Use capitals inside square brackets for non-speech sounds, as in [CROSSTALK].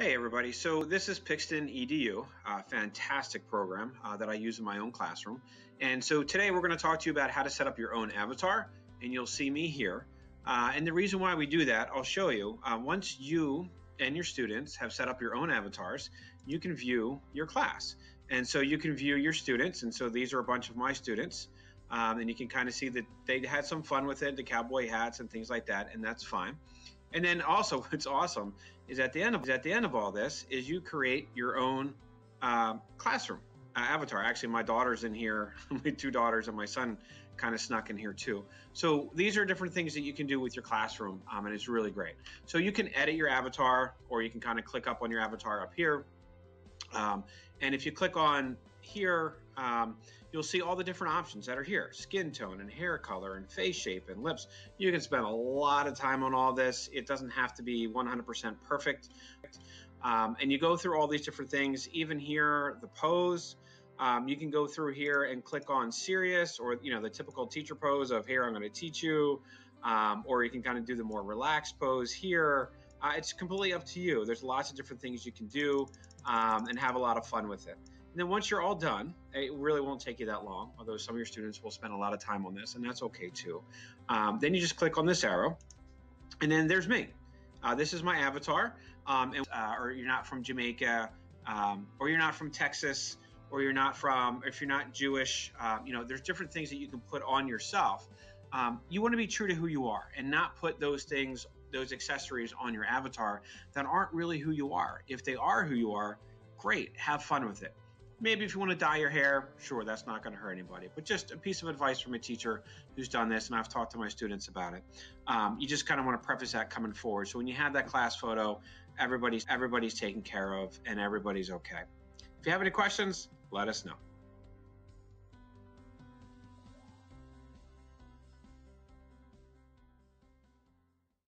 Hey everybody, so this is Pixton EDU, a fantastic program uh, that I use in my own classroom. And so today we're going to talk to you about how to set up your own avatar, and you'll see me here. Uh, and the reason why we do that, I'll show you. Uh, once you and your students have set up your own avatars, you can view your class. And so you can view your students, and so these are a bunch of my students. Um, and you can kind of see that they had some fun with it, the cowboy hats and things like that, and that's fine. And then also, [LAUGHS] what's awesome is at the end of at the end of all this is you create your own uh, classroom uh, avatar. Actually, my daughter's in here. [LAUGHS] my two daughters and my son kind of snuck in here too. So these are different things that you can do with your classroom, um, and it's really great. So you can edit your avatar, or you can kind of click up on your avatar up here. Um, and if you click on here, um, you'll see all the different options that are here skin tone and hair color and face shape and lips. You can spend a lot of time on all this. It doesn't have to be 100% perfect. Um, and you go through all these different things, even here, the pose. Um, you can go through here and click on serious or you know the typical teacher pose of here I'm going to teach you, um, or you can kind of do the more relaxed pose here. Uh, it's completely up to you. There's lots of different things you can do um, and have a lot of fun with it. And then once you're all done, it really won't take you that long, although some of your students will spend a lot of time on this, and that's okay too. Um, then you just click on this arrow, and then there's me. Uh, this is my avatar, um, and, uh, or you're not from Jamaica, um, or you're not from Texas, or you're not from, if you're not Jewish, uh, you know, there's different things that you can put on yourself. Um, you want to be true to who you are and not put those things, those accessories on your avatar that aren't really who you are. If they are who you are, great, have fun with it. Maybe if you want to dye your hair, sure, that's not going to hurt anybody. But just a piece of advice from a teacher who's done this, and I've talked to my students about it. Um, you just kind of want to preface that coming forward. So when you have that class photo, everybody's everybody's taken care of and everybody's okay. If you have any questions, let us know.